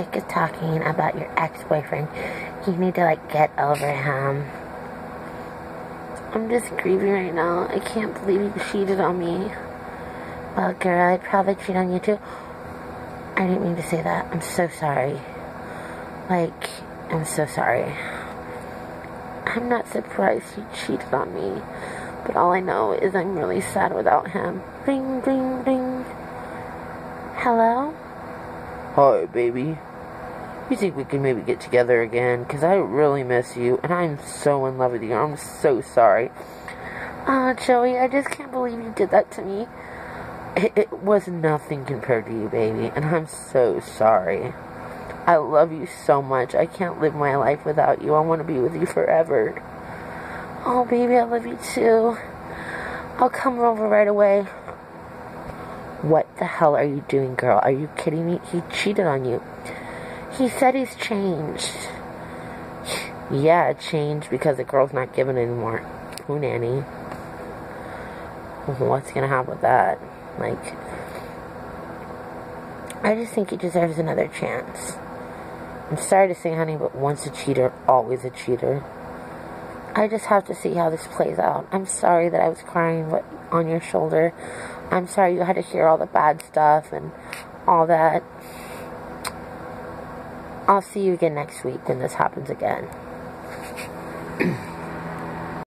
sick of talking about your ex-boyfriend. You need to, like, get over him. I'm just grieving right now. I can't believe you cheated on me. Well, girl, I'd probably cheat on you too. I didn't mean to say that. I'm so sorry. Like, I'm so sorry. I'm not surprised you cheated on me. But all I know is I'm really sad without him. Ring, ring, ring. Hello? Hi, baby. You think we can maybe get together again? Because I really miss you, and I'm so in love with you. I'm so sorry. Oh, Joey, I just can't believe you did that to me. It, it was nothing compared to you, baby, and I'm so sorry. I love you so much. I can't live my life without you. I want to be with you forever. Oh, baby, I love you too. I'll come over right away. What the hell are you doing, girl? Are you kidding me? He cheated on you. He said he's changed. Yeah, changed because the girl's not giving anymore. Who nanny? What's gonna happen with that? Like, I just think he deserves another chance. I'm sorry to say, honey, but once a cheater, always a cheater. I just have to see how this plays out. I'm sorry that I was crying on your shoulder. I'm sorry you had to hear all the bad stuff and all that. I'll see you again next week when this happens again.